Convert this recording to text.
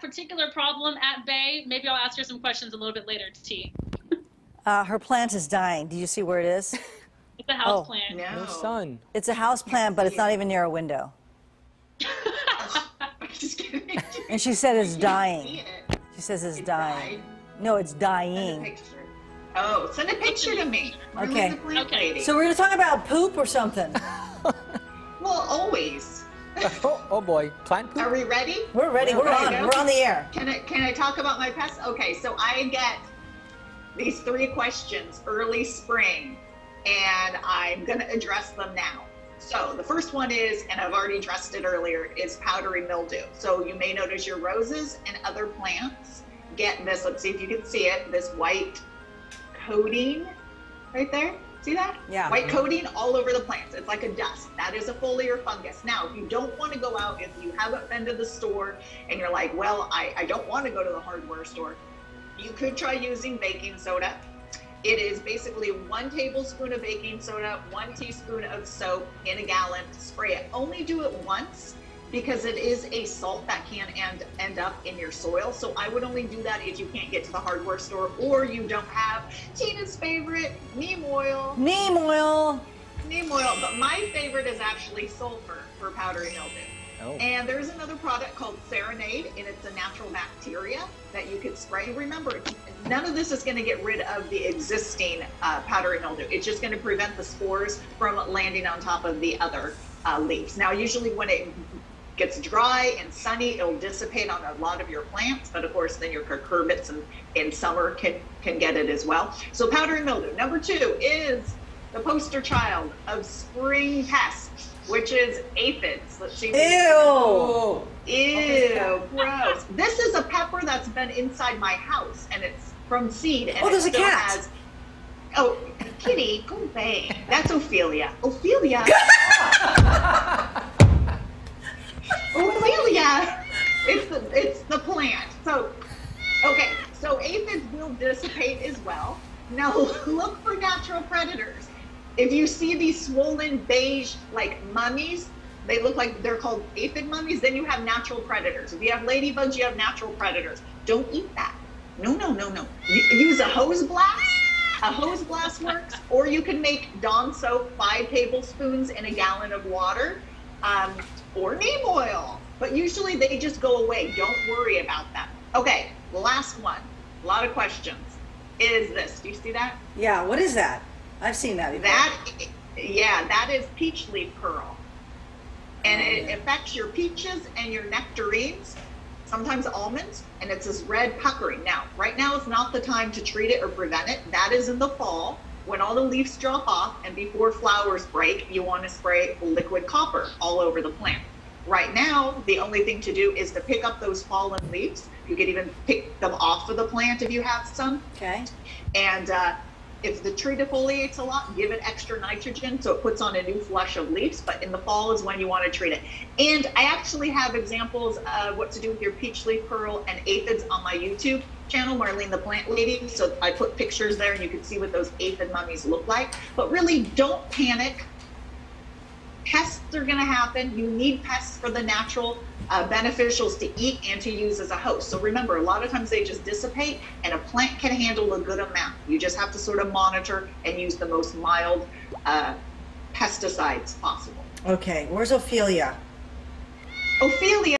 that particular problem at bay? Maybe I'll ask her some questions a little bit later, T. Uh, her plant is dying. Do you see where it is? It's a house Oh. plant. No. No sun. It's a house plant, but it's not even near a window. Just kidding. And she said it's dying. it. She says it's It dying. died. No, it's Send a dying. Oh, send a picture to me. Okay. Okay. lady. So we're gonna talk about poop or something. well, always. oh, oh boy, plant poop. Are we ready? We're ready. We're There you on. We're on the air. Can I can I talk about my pests? Okay, so I get these three questions early spring, and I'm gonna address them now. So the first one is, and I've already addressed it earlier, is powdery mildew. So you may notice your roses and other plants get this. Let's see if you can see it. This white coating right there. See that? Yeah. White coating all over the plants. It's like a dust. That is a foliar fungus. Now, if you don't want to go out, if you haven't been to the store and you're like, well, I, I don't want to go to the hardware store, you could try using baking soda. It is basically one tablespoon of baking soda, one teaspoon of soap in a gallon. Spray it. Only do it once because it is a salt that can end, end up in your soil. So I would only do that if you can't get to the hardware store or you don't have Tina's favorite, neem oil. Neem oil. Neem oil, but my favorite is actually sulfur for powdery mildew. Oh. And there's another product called Serenade, and it's a natural bacteria that you could spray. Remember, none of this is going to get rid of the existing uh, powdery mildew. It's just going to prevent the spores from landing on top of the other uh, leaves. Now, usually when it gets dry and sunny, it'll dissipate on a lot of your plants, but of course, then your cucurbits in, in summer can, can get it as well. So, powdery mildew. Number two is the poster child of spring pests, which is aphids. Let's see. Ew. Ew, gross. This is a pepper that's been inside my house, and it's from seed. And Oh, there's a cat. Has, oh, kitty, go away. That's Ophelia. Ophelia. Ophelia. It's the it's the plant. So, okay. So aphids will dissipate as well. Now look for natural predators. If you see these swollen beige like mummies, they look like they're called aphid mummies. Then you have natural predators. If you have ladybugs, you have natural predators. Don't eat that. No, no, no, no. Use a hose blast. A hose blast works, or you can make Dawn soap five tablespoons in a gallon of water, um, or neem oil. But usually they just go away. Don't worry about them. Okay, last one. A lot of questions. Is this? Do you see that? Yeah. What is that? I've seen that before. That, yeah, that is peach leaf curl. And it oh. affects your peaches and your nectarines, sometimes almonds, and it's this red puckering. Now, right now is not the time to treat it or prevent it. That is in the fall when all the leaves drop off and before flowers break, you want to spray liquid copper all over the plant. Right now, the only thing to do is to pick up those fallen leaves. You could even pick them off of the plant if you have some. Okay. And uh, if the tree defoliates a lot, give it extra nitrogen so it puts on a new flush of leaves. But in the fall is when you want to treat it. And I actually have examples of what to do with your peach leaf curl and aphids on my YouTube channel, Marlene the Plant Lady. So I put pictures there and you can see what those aphid mummies look like. But really, don't panic. Pests are going to happen. You need pests for the natural uh, beneficials to eat and to use as a host. So remember, a lot of times they just dissipate, and a plant can handle a good amount. You just have to sort of monitor and use the most mild uh, pesticides possible. Okay. Where's Ophelia? Ophelia